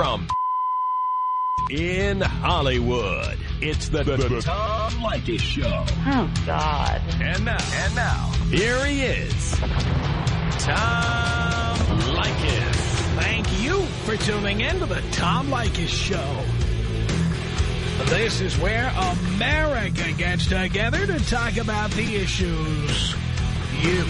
from in Hollywood. It's the, the, the Tom Leykis Show. Oh, God. And now, and now, here he is, Tom Leykis. Thank you for tuning in to the Tom Leykis Show. This is where America gets together to talk about the issues you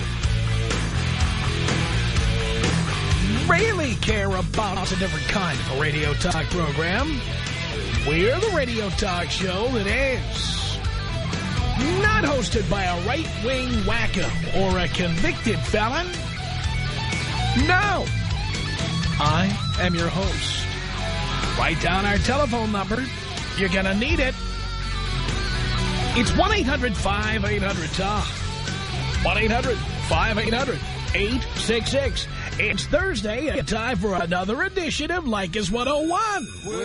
really care about. A different kind of a radio talk program. We're the radio talk show that is not hosted by a right-wing wacko or a convicted felon. No. I am your host. Write down our telephone number. You're going to need it. It's 1-800-5800-TOM. 1-800-5800-866. It's Thursday, and time for another edition of Leykis 101. Well,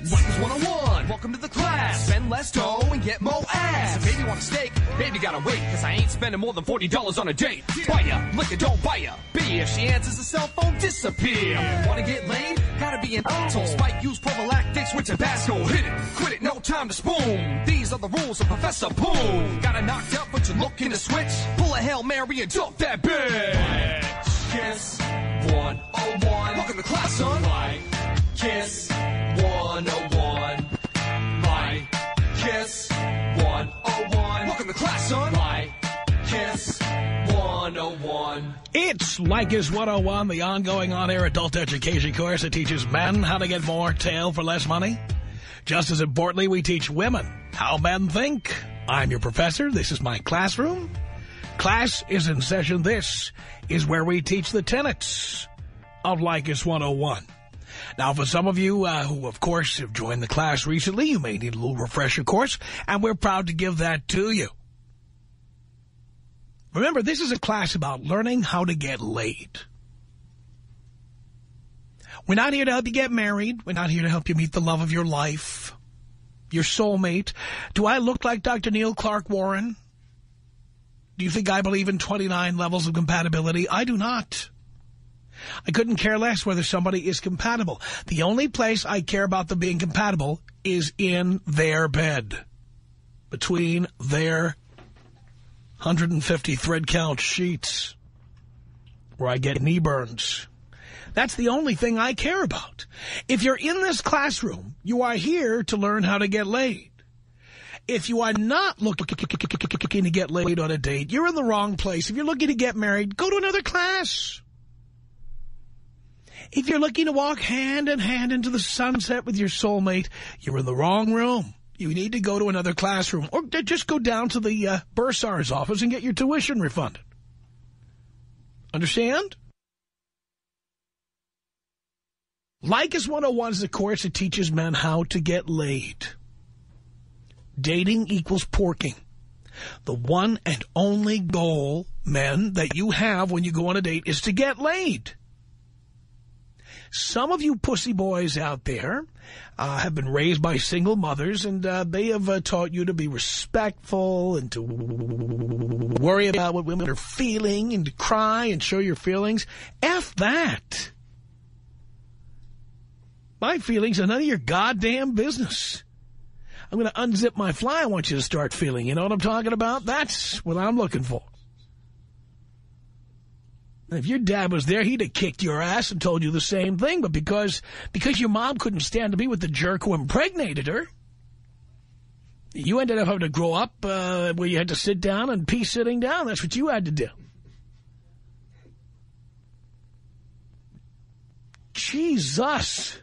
it's Leykis 101. Welcome to the class. Spend less dough and get more ass. If baby want a steak, baby gotta wait, cause I ain't spending more than $40 on a date. Buy ya, liquor, don't buy ya. B, if she answers the cell phone, disappear. Wanna get laid? Gotta be an asshole. Spike, use prophylactics with Tabasco. Hit it, quit it, no time to spoon. These are the rules of Professor Poon. Gotta knocked out, but you're looking to switch. Pull a Hail Mary and dump that bitch. Kiss 101. Welcome to class, son. My Kiss 101. My Kiss 101. Welcome to class, son. My Kiss 101. It's Leykis 101, the ongoing on-air adult education course that teaches men how to get more tail for less money. Just as importantly, we teach women how men think. I'm your professor. This is my classroom. Class is in session. This is where we teach the tenets of Leykis 101. Now, for some of you uh, who, of course, have joined the class recently, you may need a little refresher course, and we're proud to give that to you. Remember, this is a class about learning how to get laid. We're not here to help you get married. We're not here to help you meet the love of your life, your soulmate. Do I look like Dr. Neil Clark Warren? Do you think I believe in 29 levels of compatibility? I do not. I couldn't care less whether somebody is compatible. The only place I care about them being compatible is in their bed. Between their 150 thread count sheets where I get knee burns. That's the only thing I care about. If you're in this classroom, you are here to learn how to get laid. If you are not looking to get laid on a date, you're in the wrong place. If you're looking to get married, go to another class. If you're looking to walk hand in hand into the sunset with your soulmate, you're in the wrong room. You need to go to another classroom or just go down to the uh, bursar's office and get your tuition refunded. Understand? Leykis 101 is a course that teaches men how to get laid. Dating equals porking. The one and only goal, men, that you have when you go on a date is to get laid. Some of you pussy boys out there uh, have been raised by single mothers, and uh, they have uh, taught you to be respectful and to worry about what women are feeling and to cry and show your feelings. F that. My feelings are none of your goddamn business. I'm going to unzip my fly. I want you to start feeling. You know what I'm talking about? That's what I'm looking for. If your dad was there, he'd have kicked your ass and told you the same thing. But because because your mom couldn't stand to be with the jerk who impregnated her, you ended up having to grow up uh, where you had to sit down and pee sitting down. That's what you had to do. Jesus.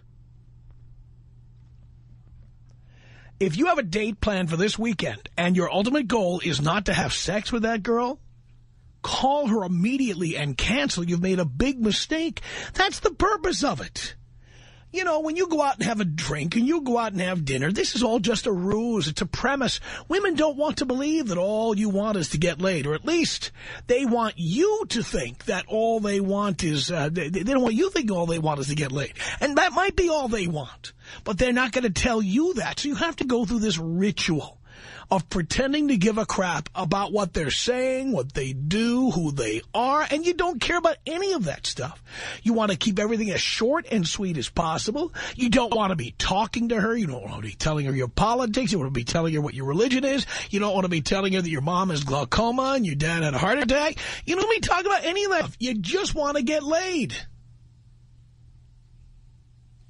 If you have a date planned for this weekend and your ultimate goal is not to have sex with that girl, call her immediately and cancel. You've made a big mistake. That's the purpose of it. You know, when you go out and have a drink and you go out and have dinner, this is all just a ruse. It's a premise. Women don't want to believe that all you want is to get laid, or at least they want you to think that all they want is, uh, they, they don't want you to think all they want is to get laid. And that might be all they want, but they're not going to tell you that. So you have to go through this ritual of pretending to give a crap about what they're saying, what they do, who they are, and you don't care about any of that stuff. You want to keep everything as short and sweet as possible. You don't want to be talking to her. You don't want to be telling her your politics. You want to be telling her what your religion is. You don't want to be telling her that your mom has glaucoma and your dad had a heart attack. You don't want to be talking about any of that. You just want to get laid.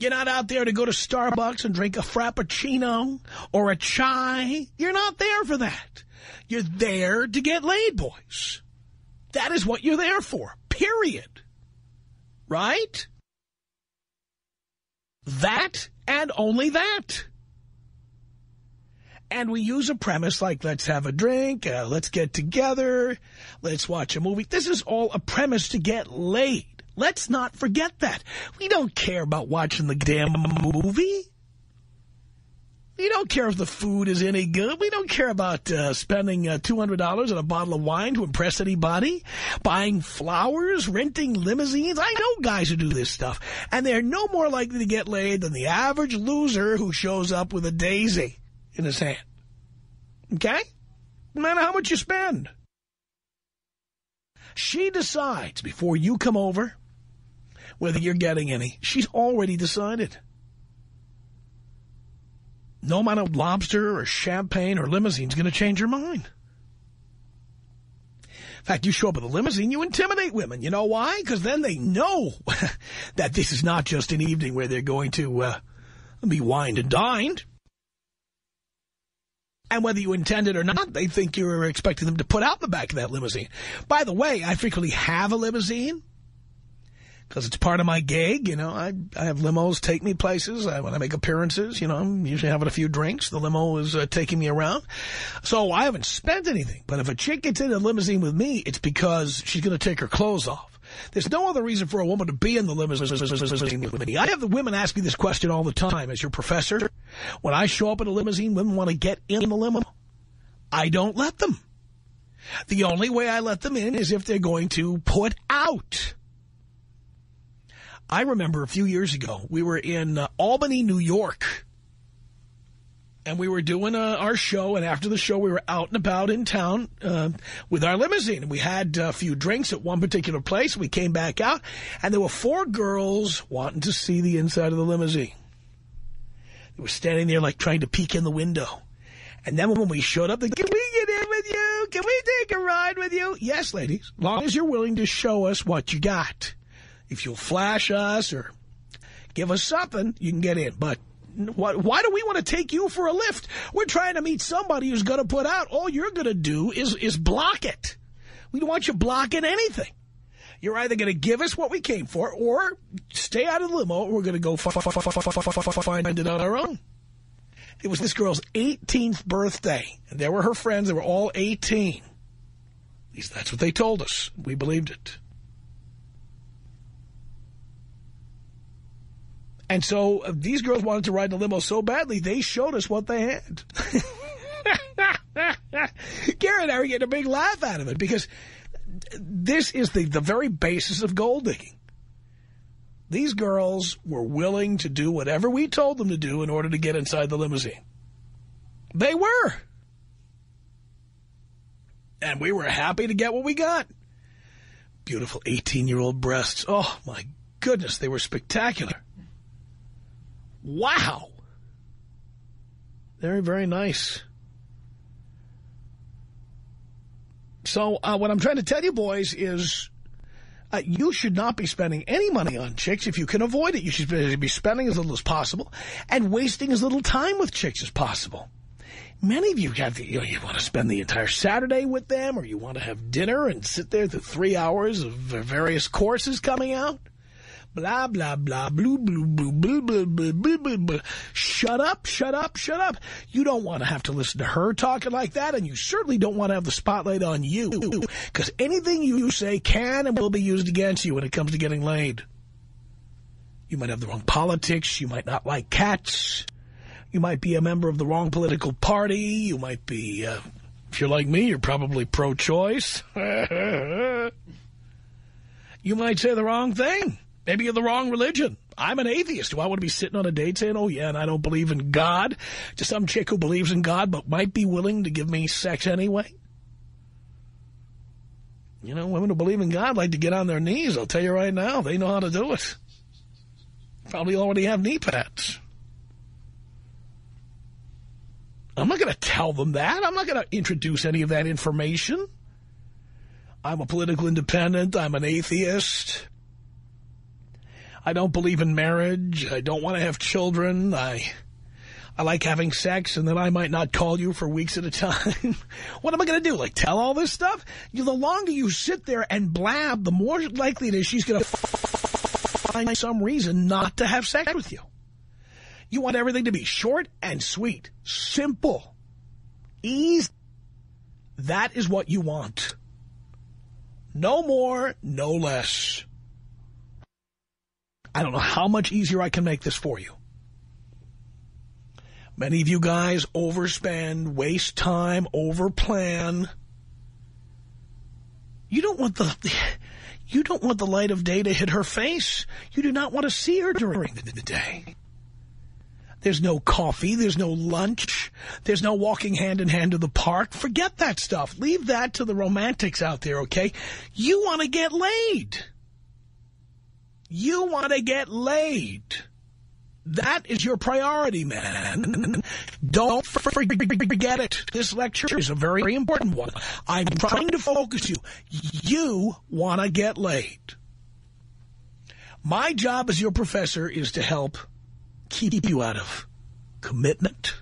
You're not out there to go to Starbucks and drink a Frappuccino or a chai. You're not there for that. You're there to get laid, boys. That is what you're there for, period. Right? That and only that. And we use a premise like, let's have a drink, uh, let's get together, let's watch a movie. This is all a premise to get laid. Let's not forget that. We don't care about watching the damn movie. We don't care if the food is any good. We don't care about uh, spending uh, $200 on a bottle of wine to impress anybody, buying flowers, renting limousines. I know guys who do this stuff, and they're no more likely to get laid than the average loser who shows up with a daisy in his hand. Okay? No matter how much you spend. She decides before you come over whether you're getting any. She's already decided. No amount of lobster or champagne or limousine is going to change her mind. In fact, you show up with a limousine, you intimidate women. You know why? Because then they know that this is not just an evening where they're going to uh, be wined and dined. And whether you intend it or not, they think you're expecting them to put out in the back of that limousine. By the way, I frequently have a limousine because it's part of my gig. You know, I, I have limos take me places. I, when I make appearances, you know, I'm usually having a few drinks. The limo is uh, taking me around. So I haven't spent anything. But if a chick gets in a limousine with me, it's because she's going to take her clothes off. There's no other reason for a woman to be in the limousine with me. I have the women ask me this question all the time as your professor. When I show up in a limousine, women want to get in the limo. I don't let them. The only way I let them in is if they're going to put out. I remember a few years ago, we were in uh, Albany, New York, and we were doing uh, our show, and after the show, we were out and about in town uh, with our limousine. And we had a few drinks at one particular place. We came back out, and there were four girls wanting to see the inside of the limousine. They were standing there, like, trying to peek in the window. And then when we showed up, they can we get in with you? Can we take a ride with you? Yes, ladies, long as you're willing to show us what you got. If you'll flash us or give us something, you can get in. But why, why do we want to take you for a lift? We're trying to meet somebody who's going to put out. All you're going to do is, is block it. We don't want you blocking anything. You're either going to give us what we came for or stay out of the limo. We're going to go find it on our own. It was this girl's 18th birthday. And there were her friends. They were all 18. At least that's what they told us. We believed it. And so uh, these girls wanted to ride in the limo so badly, they showed us what they had. Gary and I were getting a big laugh out of it because this is the, the very basis of gold digging. These girls were willing to do whatever we told them to do in order to get inside the limousine. They were. And we were happy to get what we got. Beautiful 18-year-old breasts. Oh, my goodness, they were spectacular. Wow. Very, very nice. So uh, what I'm trying to tell you, boys, is uh, you should not be spending any money on chicks if you can avoid it. You should be spending as little as possible and wasting as little time with chicks as possible. Many of you have the, you, know, you want to spend the entire Saturday with them or you want to have dinner and sit there through three hours of various courses coming out blah, blah, blah, blue, blue, blue, blue, blue, blue, blue, blue, blue. Shut up, shut up, shut up. You don't want to have to listen to her talking like that, and you certainly don't want to have the spotlight on you, because anything you say can and will be used against you when it comes to getting laid. You might have the wrong politics. You might not like cats. You might be a member of the wrong political party. You might be, uh, if you're like me, you're probably pro-choice. you might say the wrong thing. Maybe you're the wrong religion. I'm an atheist. Do I want to be sitting on a date saying, oh, yeah, and I don't believe in God? To some chick who believes in God but might be willing to give me sex anyway? You know, women who believe in God like to get on their knees. I'll tell you right now, they know how to do it. Probably already have knee pads. I'm not going to tell them that. I'm not going to introduce any of that information. I'm a political independent. I'm an atheist. I don't believe in marriage. I don't want to have children. I I like having sex, and then I might not call you for weeks at a time. what am I going to do, like tell all this stuff? You, the longer you sit there and blab, the more likely it is she's going to find some reason not to have sex with you. You want everything to be short and sweet, simple, easy. That is what you want. No more, no less. I don't know how much easier I can make this for you. Many of you guys overspend, waste time, overplan. You don't want the you don't want the light of day to hit her face. You do not want to see her during the day. There's no coffee. There's no lunch. There's no walking hand in hand to the park. Forget that stuff. Leave that to the romantics out there, okay? You want to get laid. You want to get laid. That is your priority, man. Don't forget it. This lecture is a very important one. I'm trying to focus you. You want to get laid. My job as your professor is to help keep you out of commitment,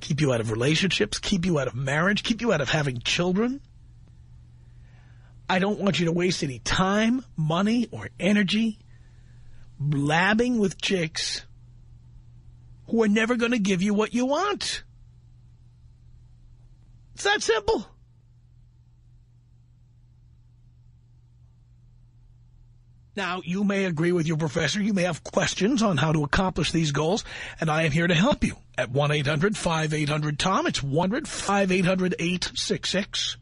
keep you out of relationships, keep you out of marriage, keep you out of having children. I don't want you to waste any time, money, or energy blabbing with chicks who are never going to give you what you want. It's that simple. Now, you may agree with your professor. You may have questions on how to accomplish these goals, and I am here to help you at 1-800-5800-TOM. It's 1-800-5800-866.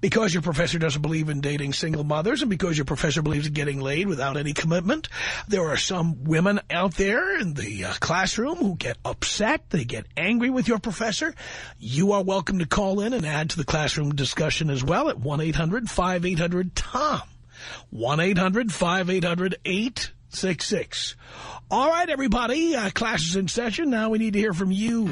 Because your professor doesn't believe in dating single mothers and because your professor believes in getting laid without any commitment, there are some women out there in the uh, classroom who get upset. They get angry with your professor. You are welcome to call in and add to the classroom discussion as well at 1-800-5800-TOM. 1-800-5800-866. All right, everybody, uh, class is in session. Now we need to hear from you.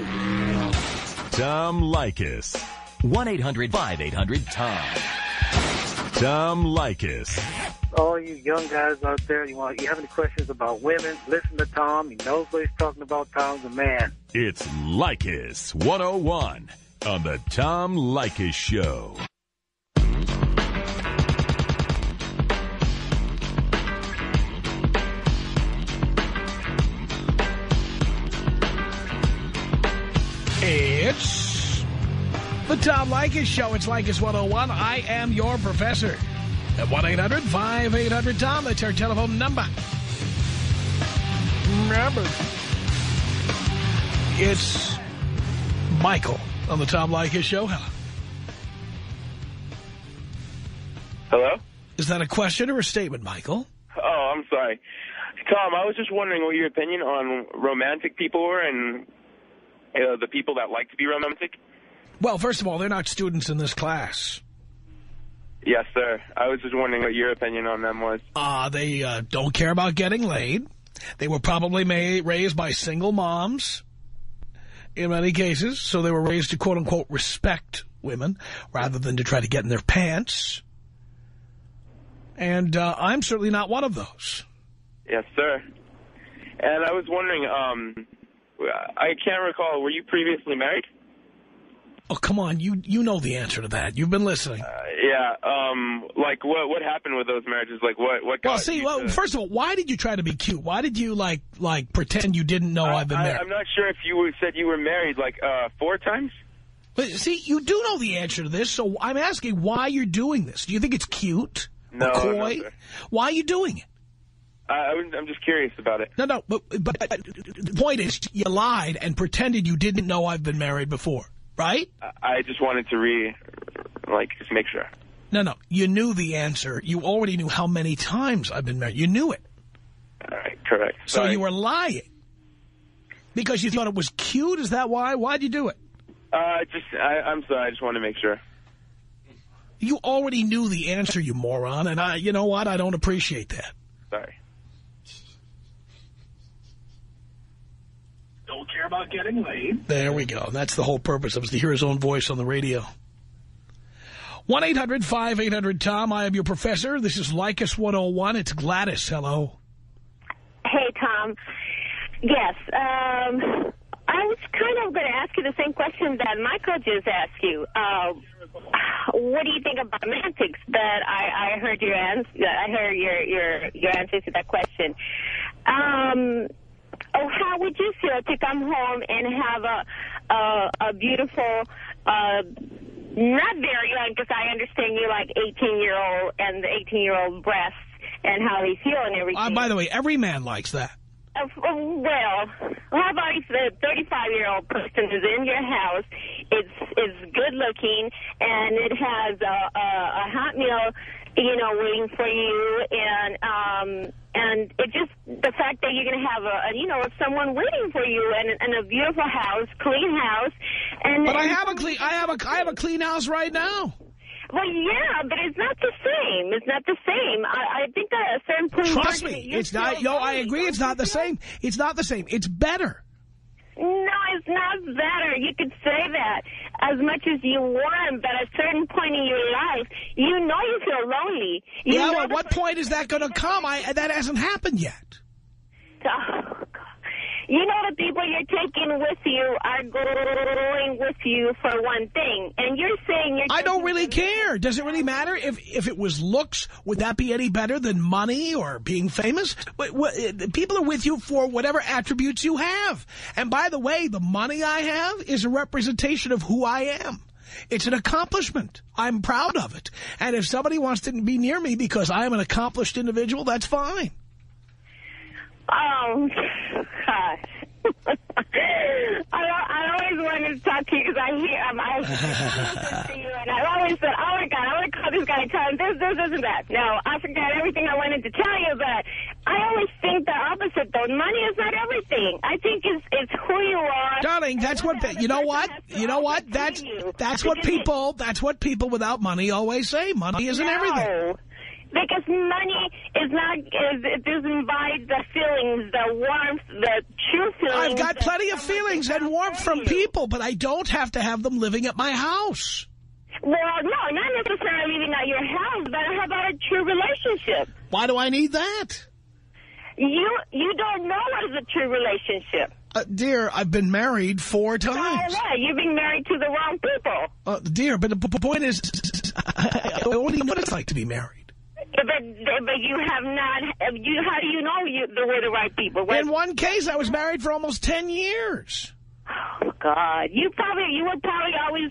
Tom Leykis. 1-800-5800-TOM. Tom Leykis. All you young guys out there, you want you have any questions about women, listen to Tom. He knows what he's talking about. Tom's a man. It's Leykis 101 on the Tom Leykis Show. It's the Tom Leykis Show. It's Leykis 101. I am your professor. At 1-800-5800-TOM. That's our telephone number. Remember, it's Michael on the Tom Leykis Show. Hello. Hello? Is that a question or a statement, Michael? Oh, I'm sorry. Tom, I was just wondering what your opinion on romantic people were and uh, the people that like to be romantic. Well, first of all, they're not students in this class. Yes, sir. I was just wondering what your opinion on them was. Uh, they uh, don't care about getting laid. They were probably made, raised by single moms in many cases, so they were raised to quote-unquote respect women rather than to try to get in their pants. And uh, I'm certainly not one of those. Yes, sir. And I was wondering, um, I can't recall, were you previously married? Oh, come on. You you know the answer to that. You've been listening. Uh, yeah. Um, like, what what happened with those marriages? Like, what what got well, see, well, to- first of all, why did you try to be cute? Why did you, like, like pretend you didn't know I, I've been I, married? I'm not sure if you said you were married, like, uh, four times? But see, you do know the answer to this, so I'm asking why you're doing this. Do you think it's cute? No, no, coy? sir. why are you doing it? I, I'm just curious about it. No, no, but, but the point is you lied and pretended you didn't know I've been married before, right? I- just wanted to re, like, just make sure. No, no. You knew the answer. You already knew how many times I've been married. You knew it. All right, correct. So Sorry. you were lying. Because you thought it was cute? Is that why? Why'd you do it? Uh, just, I, I'm sorry. I just want to make sure. You already knew the answer, you moron. And I, you know what? I don't appreciate that. Sorry. Don't care about getting laid. There we go. That's the whole purpose of it, to hear his own voice on the radio. 1-800-5800-TOM. I am your professor. This is Leykis 101. It's Gladys. Hello. Hey, Tom. Yes, um, I was kind of going to ask you the same question that Michael just asked you. Uh, what do you think about romantics? But I, I heard your answer. I heard your your your answer to that question. Um, oh, how would you feel to come home and have a a, a beautiful? Uh, not very young, because I understand you're like 18 year old and the 18 year old breasts and how they feel and everything. Uh, by the way, every man likes that. Uh, well, how about if the 35-year-old person is in your house, it's it's good looking, and it has a, a, a hot meal, you know, waiting for you, and um, and it just the fact that you're going to have a, a, you know, someone waiting for you, and, and a beautiful house, clean house, and But I have a clean I have a I have a clean house right now. Well, yeah, but it's not the same. It's not the same. I, I think that at a certain point... Trust me, it's not. Yo, I agree. It's don't the same. It's not the same. It's better. It's not better. You could say that as much as you want, but at a certain point in your life, you know you feel lonely. You yeah. know Well, the what point is that going to come? I that hasn't happened yet. Oh. You know the people you're taking with you are going with you for one thing, and you're saying you're. I don't really care. Does it really matter if if it was looks? Would that be any better than money or being famous? People are with you for whatever attributes you have. And by the way, the money I have is a representation of who I am. It's an accomplishment. I'm proud of it. And if somebody wants to be near me because I am an accomplished individual, that's fine. Oh, gosh. I, I always wanted to talk to you because I hear, um, I to you, and I always said, oh, my God, I want to call this guy and tell him this, this, this, and that. Now, I forgot everything I wanted to tell you, but I always think the opposite, though. Money is not everything. I think it's, it's who you are. Darling, that's what, the you know what? You know what? That's, that's what people, that's what people without money always say. Money isn't everything. No. Because money is not, is, buy the feelings, the warmth, the true feelings. I've got plenty of feelings and warmth from you. people, but I don't have to have them living at my house. Well, no, not necessarily living at your house, but how about a true relationship? Why do I need that? You you don't know what is a true relationship. Uh, dear, I've been married four times. what? You've been married to the wrong people. Uh, dear, but the point is, I only know what it's like to be married. But but you have not. You how do you know you the were the right people? In one case, I was married for almost 10 years. Oh God, you probably you were probably always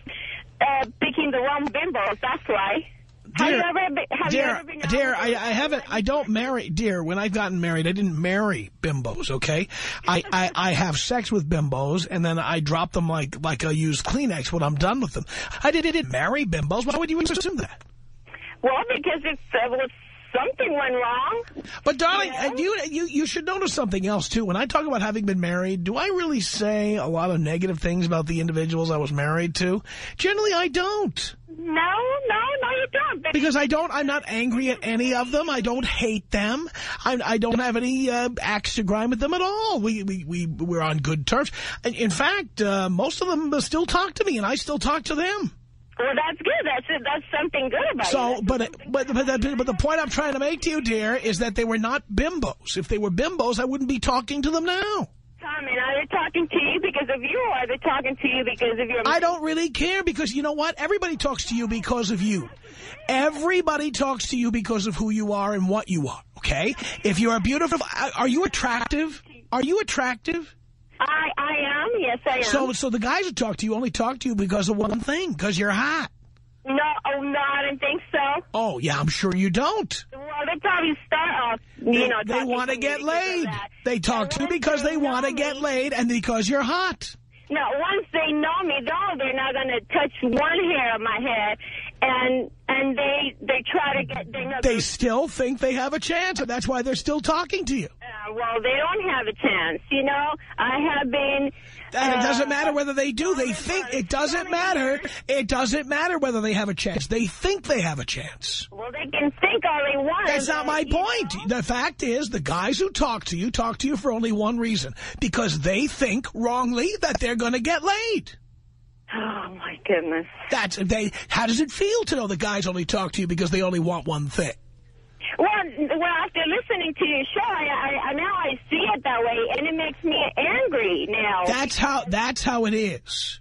uh, picking the wrong bimbos. That's why. Have Dear, you ever been, have you dear, ever been dear, I, I haven't, I don't marry, dear, when I've gotten married, I didn't marry bimbos, okay? I, I, I have sex with bimbos, and then I drop them like, like I use Kleenex when I'm done with them. I didn't, didn't marry bimbos. Why would you assume that? Well, because it's uh, well, something went wrong. But darling, Yeah. you, you, you should notice something else too. When I talk about having been married, do I really say a lot of negative things about the individuals I was married to? Generally, I don't. No, no, no, you don't. Because I don't, I'm not angry at any of them. I don't hate them. I, I don't have any uh, axe to grind with them at all. We, we, we, we're on good terms. In fact, uh, most of them still talk to me, and I still talk to them. Well, that's good. That's that's something good about it. So, you. but, but, but, the, but the point I'm trying to make to you, dear, is that they were not bimbos. If they were bimbos, I wouldn't be talking to them now. Tom, and are they talking to you because of you, or are they talking to you because of your? I don't really care because you know what? Everybody talks to you because of you. Everybody talks to you because of who you are and what you are, okay? If you are beautiful, are you attractive? Are you attractive? I I am. Yes, I am. So so the guys who talk to you only talk to you because of one thing, because you're hot. no, oh no, I don't think so. Oh, yeah, I'm sure you don't. Well, they probably start off, you They, know, they want to get laid. They talk to you because they know want to get laid and because you're hot. No, once they know me, though, they're not going to touch one hair of my head, and and they they try to get they know They still think they have a chance, and that's why they're still talking to you. uh, well they don't have a chance. You know, I have been. And it doesn't uh, matter whether they do. They think it doesn't matter. It doesn't matter whether they have a chance. They think they have a chance. Well, they can think all they want. That's not my point. know, The fact is, the guys who talk to you talk to you for only one reason. Because they think wrongly that they're going to get laid. Oh, my goodness. That's they. How does it feel to know the guys only talk to you because they only want one thing? Well, well, after listening to your show, I, I, now I see it that way, and it makes me angry now. That's how. That's how it is.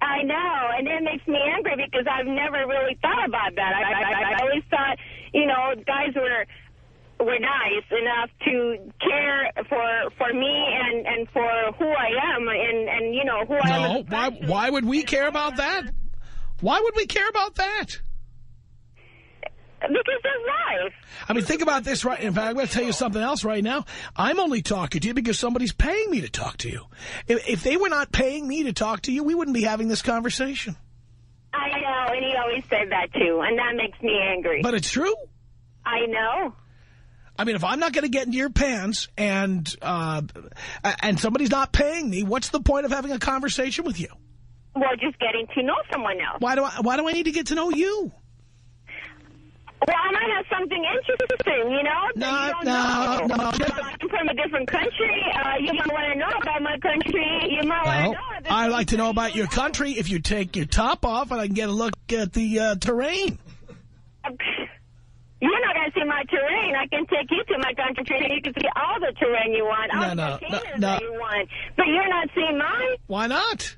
I know, and it makes me angry because I've never really thought about that. I, I, I always thought, you know, guys were were nice enough to care for for me and and for who I am and and you know who I am. No. Why? Why would we care about that? Why would we care about that? Because that's life. I mean, think about this right. In fact, I'm going to tell you something else right now. I'm only talking to you because somebody's paying me to talk to you. If, if they were not paying me to talk to you, we wouldn't be having this conversation. I know, and he always said that too, and that makes me angry. But it's true. I know. I mean, if I'm not going to get into your pants and uh, and somebody's not paying me, what's the point of having a conversation with you? Well, just getting to know someone else. Why do I why do I need to get to know you? Well, I might have something interesting, you know? No, you no, know. no. I'm from a different country. Uh, you might want to know about my country. You might Well, want to know. I like to know about your country if you take your top off and I can get a look at the uh, terrain. You're not going to see my terrain. I can take you to my country and you can see all the terrain you want, all No, the no, no, no. that you want. But you're not seeing mine Why not?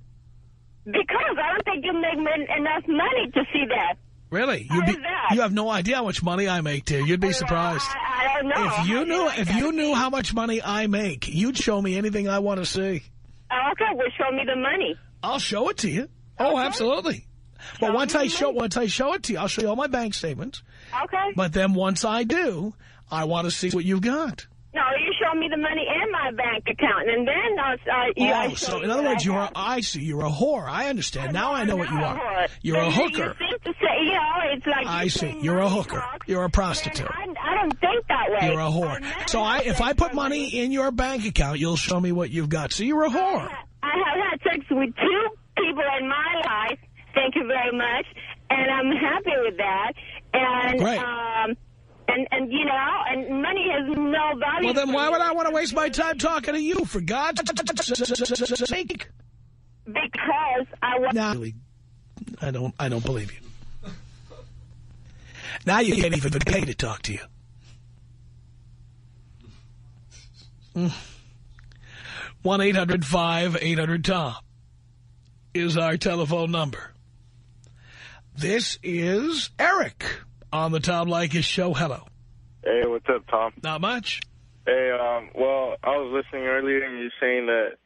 because I don't think you make enough money to see that. Really? Be, you have no idea how much money I make, dear. You'd be surprised. I, I don't know. If you knew, if you knew how much money I make, you'd show me anything I want to see. Oh, okay, well, show me the money. I'll show it to you. Oh, absolutely. Well, once I show money. once I show it to you, I'll show you all my bank statements. Okay. But then once I do, I want to see what you've got. No, you show me the money in my bank account, and then I'll, uh, you, I Oh, so you in other words, you're a, have. I see, you're a whore. I understand. Now I know what you are. whore. You're a But hooker. You, you to say, you know, it's like I you see. You're a hooker. You're a prostitute. I, I don't think that way. You're a whore. So I, if I put money in your bank account, you'll show me what you've got. So you're a whore. I have had sex with two people in my life. Thank you very much, and I'm happy with that. And um, and and you know, and money has no value. Well, then why would I want to waste my time talking to you? For God's sake. Because I want. Now, really, I don't, I don't believe you. Now you can't even pay to talk to you. Mm. One eight hundred five eight hundred Tom is our telephone number. This is Eric on the Tom Leykis show. Hello. Hey, what's up, Tom? Not much. Hey, um, well, I was listening earlier and you're saying that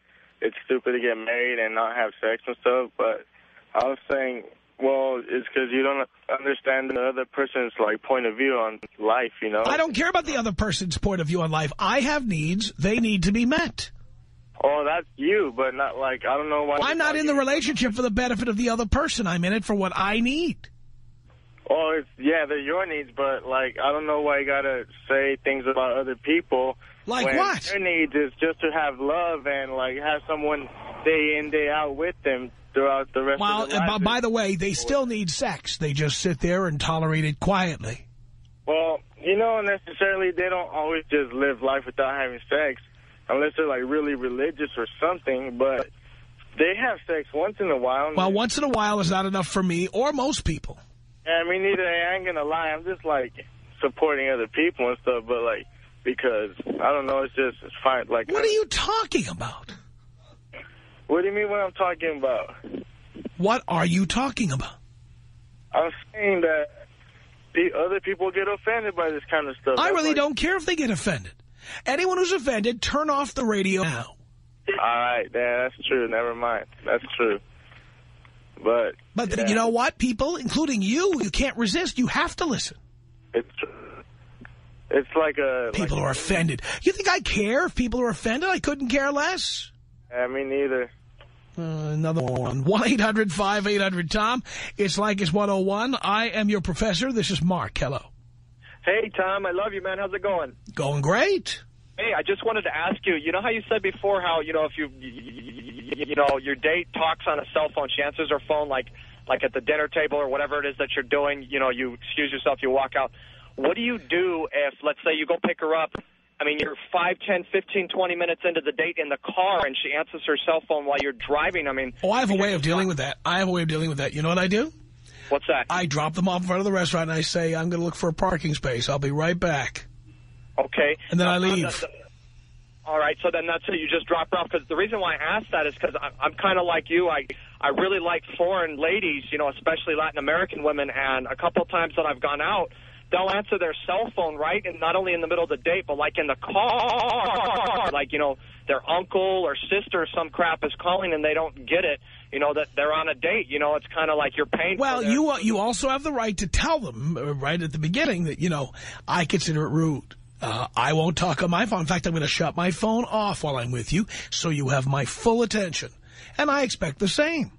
it's stupid to get married and not have sex and stuff, but I was saying, well, it's because you don't understand the other person's, like, point of view on life, you know? I don't care about the other person's point of view on life. I have needs. They need to be met. Oh, that's you, but not, like, I don't know why... I'm not in the relationship for the benefit of the other person. I'm in it for what I need. Oh, it's, yeah, they're your needs, but, like, I don't know why you gotta say things about other people. Like when what? Their needs is just to have love and, like, have someone day in, day out with them throughout the rest Well, of their lives. by, by the way, they still need sex. They just sit there and tolerate it quietly. Well, you know, necessarily they don't always just live life without having sex, unless they're, like, really religious or something, but they have sex once in a while. Well, once in a while is not enough for me or most people. I mean, neither, I ain't gonna lie, I'm just, like, supporting other people and stuff, but, like, because, I don't know, it's just, it's fine, like... What are you talking about? What do you mean what I'm talking about? What are you talking about? I'm saying that the other people get offended by this kind of stuff. I That's really like- don't care if they get offended. Anyone who's offended, turn off the radio now. All right, yeah, that's true. Never mind. That's true. But But yeah, you know what, people, including you, you can't resist. You have to listen. it's it's like a People like, are offended. You think I care if people are offended? I couldn't care less. I mean, neither. Uh, another one. 1-800-5800-TOM. It's Leykis 101. I am your professor. This is Mark. Hello. Hey, Tom, I love you, man. How's it going? Going great. Hey, I just wanted to ask you, you know how you said before how, you know, if you, you, you know, your date talks on a cell phone, she answers her phone like, like at the dinner table or whatever it is that you're doing, you know, you excuse yourself, you walk out. What do you do if, let's say, you go pick her up, I mean, you're 5, 10, 15, 20 minutes into the date in the car, and she answers her cell phone while you're driving. I mean... Oh, I have a way of dealing with that. I have a way of dealing with that. You know what I do? What's that? I drop them off in front of the restaurant, and I say, I'm going to look for a parking space. I'll be right back. Okay. And then I leave. All right, so then that's it. You just drop her off. Because the reason why I asked that is because I'm kind of like you. I I really like foreign ladies, you know, especially Latin American women. And a couple times that I've gone out, they'll answer their cell phone, right? And not only in the middle of the date, but like in the car. Like, you know, their uncle or sister or some crap is calling and they don't get it, you know, that they're on a date. You know, it's kind of like you're paying Well, you, uh, you also have the right to tell them uh, right at the beginning that, you know, I consider it rude. Uh, I won't talk on my phone. In fact, I'm going to shut my phone off while I'm with you so you have my full attention. And I expect the same.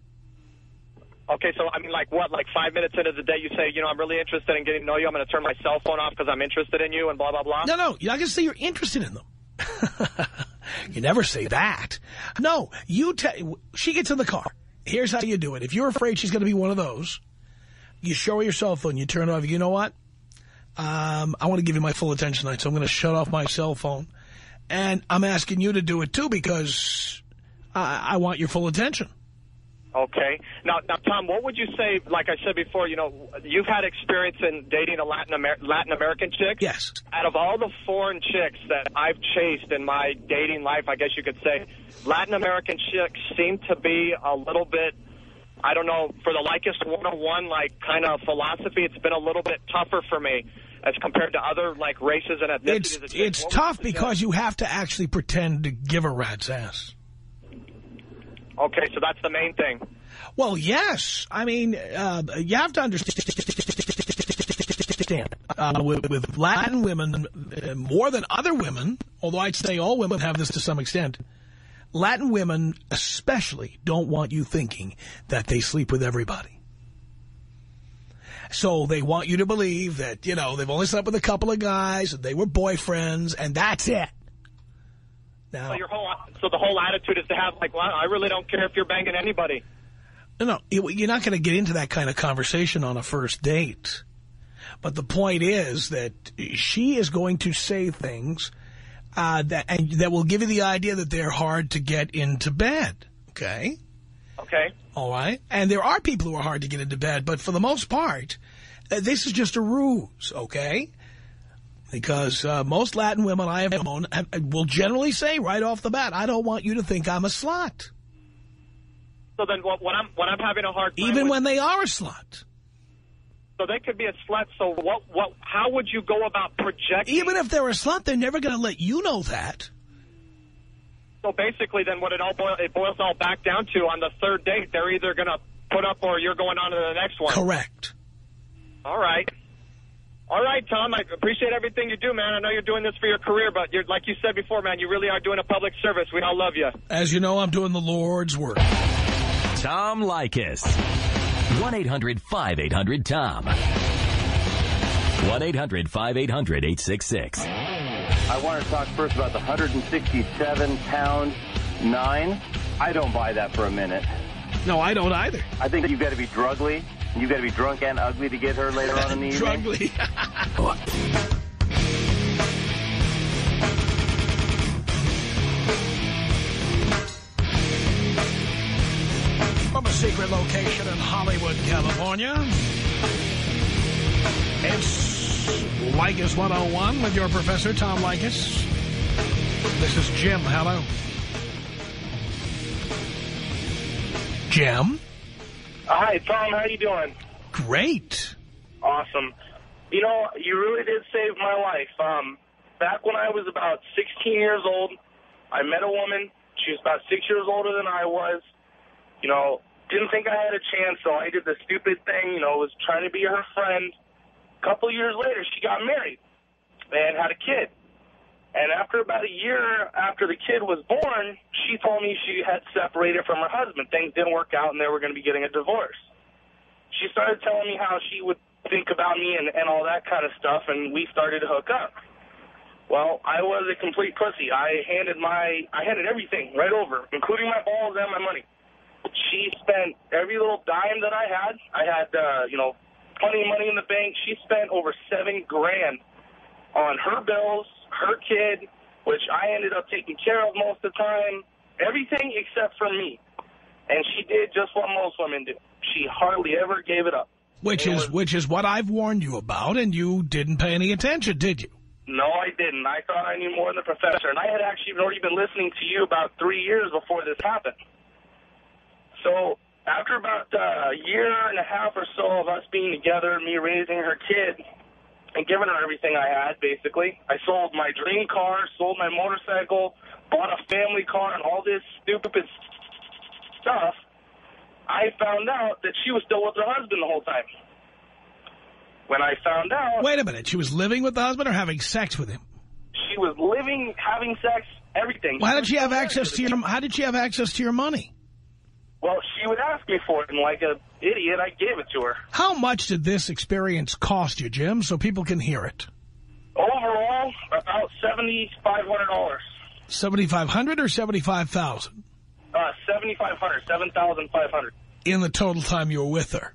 Okay, so, I mean, like what? Like five minutes into the day, you say, you know, I'm really interested in getting to know you. I'm going to turn my cell phone off because I'm interested in you and blah, blah, blah? No, no. You're not going to say you're interested in them. you never say that. No, you tell. She gets in the car. Here's how you do it. If you're afraid she's going to be one of those, you show her your cell phone. You turn it off. You know what? Um, I want to give you my full attention tonight, so I'm going to shut off my cell phone. And I'm asking you to do it, too, because I, I want your full attention. Okay. Now, now, Tom, what would you say, like I said before, you know, you've had experience in dating a Latin, Amer Latin American chick? Yes. Out of all the foreign chicks that I've chased in my dating life, I guess you could say, Latin American chicks seem to be a little bit, I don't know, for the Leykis 101, like, kind of philosophy, it's been a little bit tougher for me as compared to other, like, races and ethnicities. It's, it's tough because you have to actually pretend to give a rat's ass. Okay, so that's the main thing. Well, yes. I mean, uh, you have to understand. Uh, with, with, Latin women, uh, more than other women, although I'd say all women have this to some extent, Latin women especially don't want you thinking that they sleep with everybody. So they want you to believe that, you know, they've only slept with a couple of guys, and they were boyfriends, and that's it. Now, so, your whole, so the whole attitude is to have, like, well, I really don't care if you're banging anybody. No, no, you're not going to get into that kind of conversation on a first date. But the point is that she is going to say things uh, that and that will give you the idea that they're hard to get into bed. Okay? Okay. All right? And there are people who are hard to get into bed, but for the most part, uh, this is just a ruse, okay? Because uh, most Latin women I have known will generally say right off the bat, I don't want you to think I'm a slut. So then what, what I'm what I'm having a hard time Even when they are a slut. So they could be a slut. So what what how would you go about projecting Even if they're a slut, they're never going to let you know that. So basically then what it all boils, it boils all back down to on the third date, they're either going to put up or you're going on to the next one. Correct. All right. All right, Tom, I appreciate everything you do, man. I know you're doing this for your career, but you're, like you said before, man, you really are doing a public service. We all love you. As you know, I'm doing the Lord's work. Tom Leykis. 1-800-5800-TOM. 1-800-5800-866. I want to talk first about the 167-pound nine. I don't buy that for a minute. No, I don't either. I think you've got to be drugly. You've got to be drunk and ugly to get her later on in the evening. Drugly. From a secret location in Hollywood, California, it's Leykis 101 with your professor, Tom Leykis. This is Jim. Hello. Jim? Hi, Tom. How you doing? Great. Awesome. You know, you really did save my life. Um, back when I was about 16 years old, I met a woman. She was about six years older than I was. You know, didn't think I had a chance, so I did the stupid thing, you know, was trying to be her friend. A couple years later, she got married and had a kid. And after about a year after the kid was born, she told me she had separated from her husband. Things didn't work out and they were going to be getting a divorce. She started telling me how she would think about me and, and all that kind of stuff, and we started to hook up. Well, I was a complete pussy. I handed my, I handed everything right over, including my balls and my money. She spent every little dime that I had. I had, uh, you know, plenty of money in the bank. She spent over seven grand on her bills, her kid, which I ended up taking care of most of the time. Everything except for me. And she did just what most women do. She hardly ever gave it up. Which It is was- which is what I've warned you about, and you didn't pay any attention, did you? No, I didn't. I thought I knew more than the professor. And I had actually already been listening to you about three years before this happened. So after about uh, a year and a half or so of us being together, me raising her kid and giving her everything I had, basically, I sold my dream car, sold my motorcycle, bought a family car, and all this stupid stuff. I found out that she was still with her husband the whole time. When I found out... Wait a minute. She was living with the husband or having sex with him? She was living, having sex, everything. Well, how did she have access to your? How did she have access to your money? Well, she would ask me for it, and like an idiot, I gave it to her. How much did this experience cost you, Jim, so people can hear it? Overall, about seventy-five hundred dollars. 7,500 or 75,000? Uh, seventy-five hundred, seven thousand five hundred. in the total time you were with her?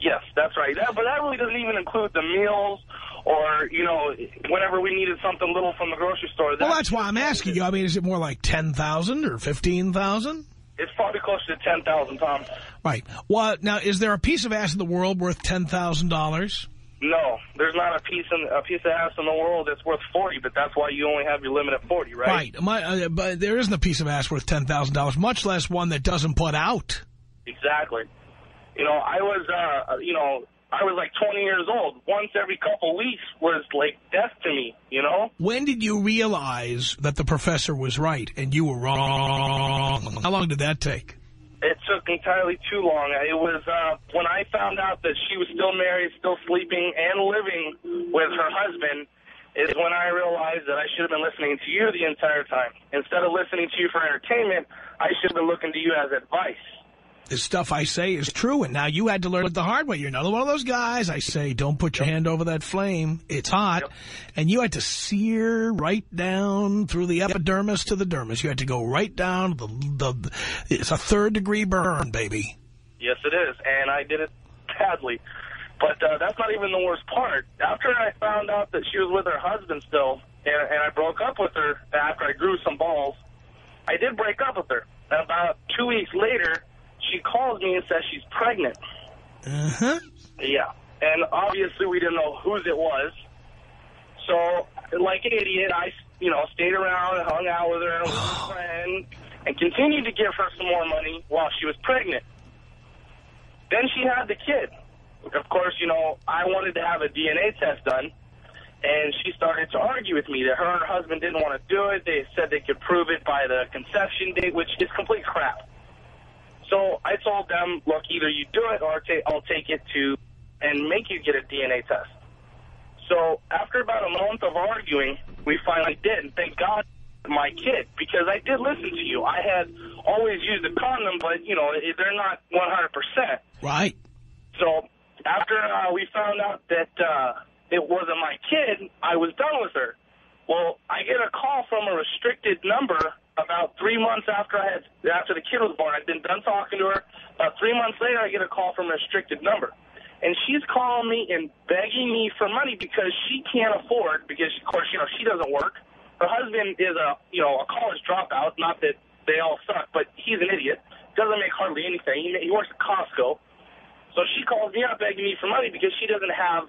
Yes, that's right. That, but that really doesn't even include the meals, or you know, whenever we needed something little from the grocery store. Well, that's why I'm asking you. I mean, is it more like 10,000 or fifteen thousand? It's probably closer to ten thousand, Tom. Right. Well, now, is there a piece of ass in the world worth ten thousand dollars? No, there's not a piece in a piece of ass in the world that's worth forty, but that's why you only have your limit at forty, right? Right. My, uh, but there isn't a piece of ass worth ten thousand dollars, much less one that doesn't put out. Exactly. You know, I was, uh, you know, I was like 20 years old. Once every couple weeks was like death to me, you know? When did you realize that the professor was right and you were wrong? How long did that take? It took entirely too long. It was uh, when I found out that she was still married, still sleeping, and living with her husband is when I realized that I should have been listening to you the entire time. Instead of listening to you for entertainment, I should have been looking to you as advice. The stuff I say is true, and now you had to learn it the hard way. You're another one of those guys. I say, don't put your hand over that flame. It's hot. And you had to sear right down through the epidermis to the dermis. You had to go right down. The, the, it's a third-degree burn, baby. Yes, it is, and I did it badly. But uh, that's not even the worst part. After I found out that she was with her husband still, and, and I broke up with her after I grew some balls, I did break up with her. And about two weeks later, she calls me and says she's pregnant. Uh-huh. Yeah. And obviously we didn't know whose it was. So, like an idiot, I, you know, stayed around and hung out with her and was a friend and continued to give her some more money while she was pregnant. Then she had the kid. Of course, you know, I wanted to have a DNA test done. And she started to argue with me that her and her husband didn't want to do it. They said they could prove it by the conception date, which is complete crap. So I told them, look, either you do it or I'll take it to and make you get a DNA test. So after about a month of arguing, we finally did. And thank God my kid, because I did listen to you. I had always used a condom, but, you know, they're not 100%. Right. So after uh, we found out that uh, it wasn't my kid, I was done with her. Well, I get a call from a restricted number about three months after I had after the kid was born. I'd been done talking to her. About three months later, I get a call from a restricted number, and she's calling me and begging me for money because she can't afford. Because of course, you know, she doesn't work. Her husband is a you know a college dropout. Not that they all suck, but he's an idiot. Doesn't make hardly anything. He, he works at Costco. So she calls me up begging me for money because she doesn't have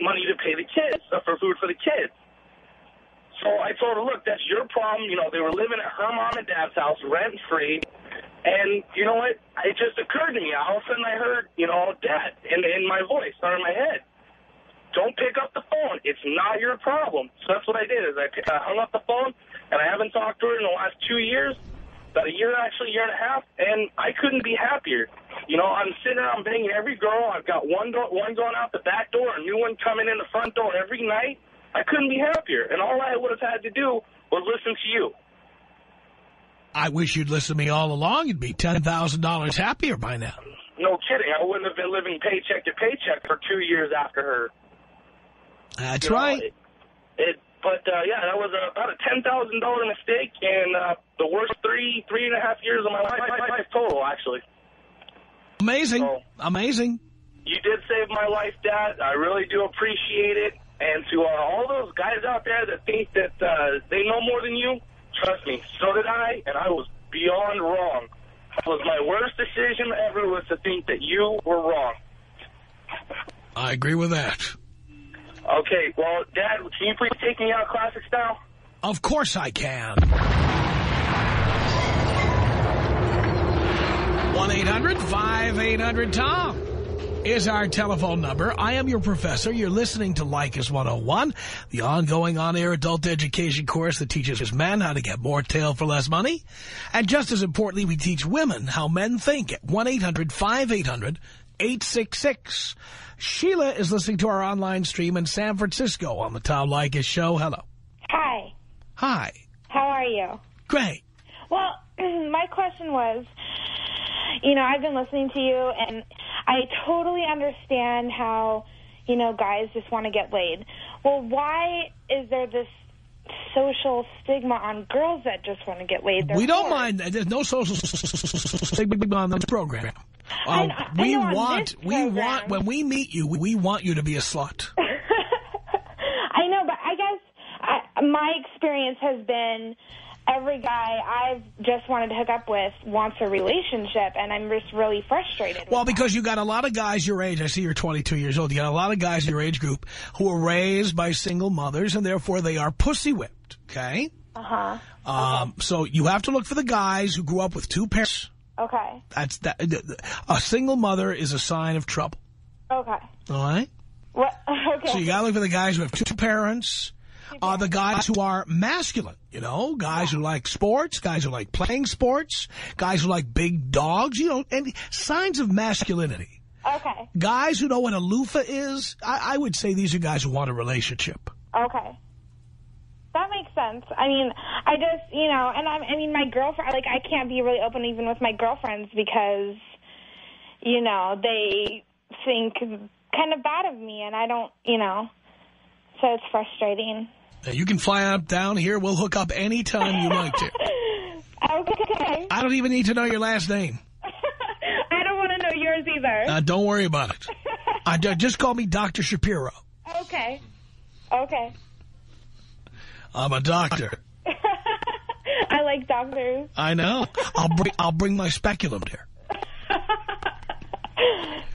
money to pay the kids, uh, for food for the kids. So I told her, look, that's your problem. You know, they were living at her mom and dad's house rent-free. And you know what? It just occurred to me. All of a sudden I heard, you know, dad in, in my voice or in my head. Don't pick up the phone. It's not your problem. So that's what I did is I, I hung up the phone, and I haven't talked to her in the last two years, about a year, actually, year and a half, and I couldn't be happier. You know, I'm sitting around banging every girl. I've got one, go one going out the back door, a new one coming in the front door every night. I couldn't be happier. And all I would have had to do was listen to you. I wish you'd listen to me all along. You'd be $10,000 happier by now. No kidding. I wouldn't have been living paycheck to paycheck for two years after her. That's You know, right. it, it, but uh, yeah, that was uh, about a ten thousand dollar mistake, and uh, the worst three three and a half years of my life, my life total. Actually, Amazing. Amazing. you did save my life, Dad. I really do appreciate it. And to uh, all those guys out there that think that uh, they know more than you, trust me, so did I, and I was beyond wrong. It was my worst decision ever was to think that you were wrong. I agree with that. Okay, well, Dad, can you please take me out classic style? Of course I can. 1-800-5800-TOM is our telephone number. I am your professor. You're listening to Leykis 101, the ongoing on-air adult education course that teaches men how to get more tail for less money. And just as importantly, we teach women how men think at 1-800-5800-866. Sheila is listening to our online stream in San Francisco on the Tom Leykis show. Hello. Hi. Hi. How are you? Great. Well, my question was, you know, I've been listening to you, and I totally understand how, you know, guys just want to get laid. Well, why is there this social stigma on girls that just want to get laid? They're we don't whores. mind. that. There's no social stigma on this program. I Uh, know- I we know on want, this we program. want, when we meet you, we want you to be a slut. I know, but I guess I, my experience has been every guy I've just wanted to hook up with wants a relationship, and I'm just really frustrated. Well, because you got a lot of guys your age. I see you're 22 years old. You got a lot of guys in your age group who were raised by single mothers, and therefore they are pussy whipped. Okay. Uh huh. Um, So you have to look for the guys who grew up with two parents. Okay. That's that. A single mother is a sign of trouble. Okay. All right. What? Okay. So you got to look for the guys who have two parents, uh, the guys who are masculine, you know, guys who like sports, guys who like playing sports, guys who like big dogs, you know, and signs of masculinity. Okay. Guys who know what a loofah is, I, I would say these are guys who want a relationship. Okay. That makes sense. I mean, I just, you know, and I'm, I mean, my girlfriend, like, I can't be really open even with my girlfriends because, you know, they think kind of bad of me, and I don't, you know, so it's frustrating. You can fly up down here. We'll hook up anytime you like to. Okay. I don't even need to know your last name. I don't want to know yours either. Uh, don't worry about it. I, just call me Dr. Shapiro. okay. Okay. I'm a doctor. I like doctors. I know. I'll bring I'll bring my speculum there.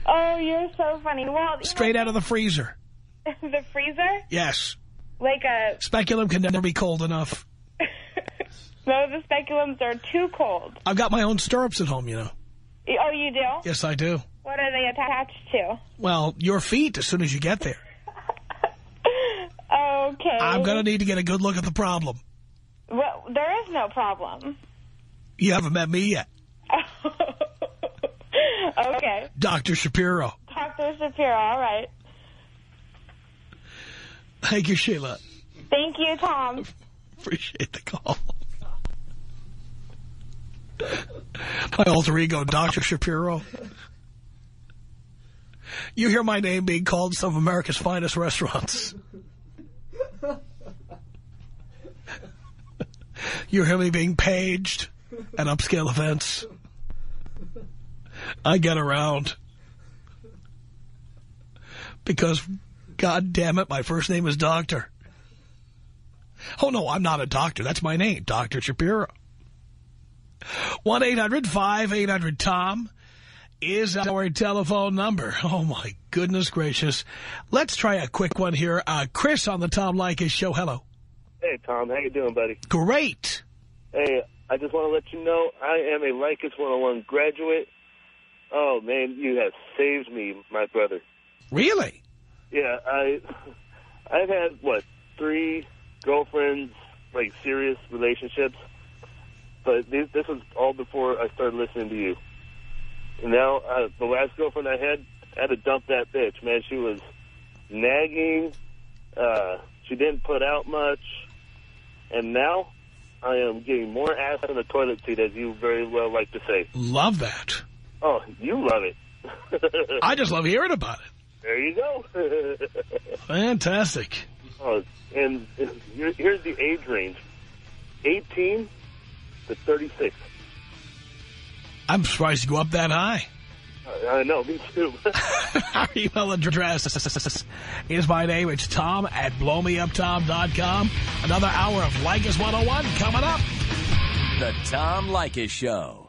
Oh, you're so funny. Well, Straight out of the freezer. the freezer? Yes. Like a, Speculum can never be cold enough. no, the speculums are too cold. I've got my own stirrups at home, you know. Oh, you do? Yes, I do. What are they attached to? Well, your feet as soon as you get there. Okay. I'm going to need to get a good look at the problem. Well, there is no problem. You haven't met me yet. Okay. Dr. Shapiro. Dr. Shapiro, all right. Thank you, Sheila. Thank you, Tom. Appreciate the call. My alter ego, Dr. Shapiro. You hear my name being called in some of America's finest restaurants. You hear me being paged at upscale events. I get around. Because, God damn it, my first name is Doctor. Oh, no, I'm not a doctor. That's my name, Dr. Shapiro. 1-800-5800-TOM is our telephone number. Oh, my goodness gracious. Let's try a quick one here. Uh, Chris on the Tom Leykis show. Hello. Hey, Tom. How you doing, buddy? Great. Hey, I just want to let you know I am a Leykis 101 graduate. Oh, man, you have saved me, my brother. Really? Yeah, I, I've had, what, three girlfriends, like, serious relationships. But this, this was all before I started listening to you. And now, uh, the last girlfriend I had, I had to dump that bitch, man. She was nagging. Uh, She didn't put out much. And now I am getting more ass in the toilet seat, as you very well like to say. Love that. Oh, you love it. I just love hearing about it. There you go. Fantastic. oh, and, and here, here's the age range. 18 to 36. I'm surprised you go up that high. I, I know, me too. Our email address is my name. It's Tom at blowmeuptom.com. Another hour of Leykis 101 coming up. The Tom Leykis Show.